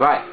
right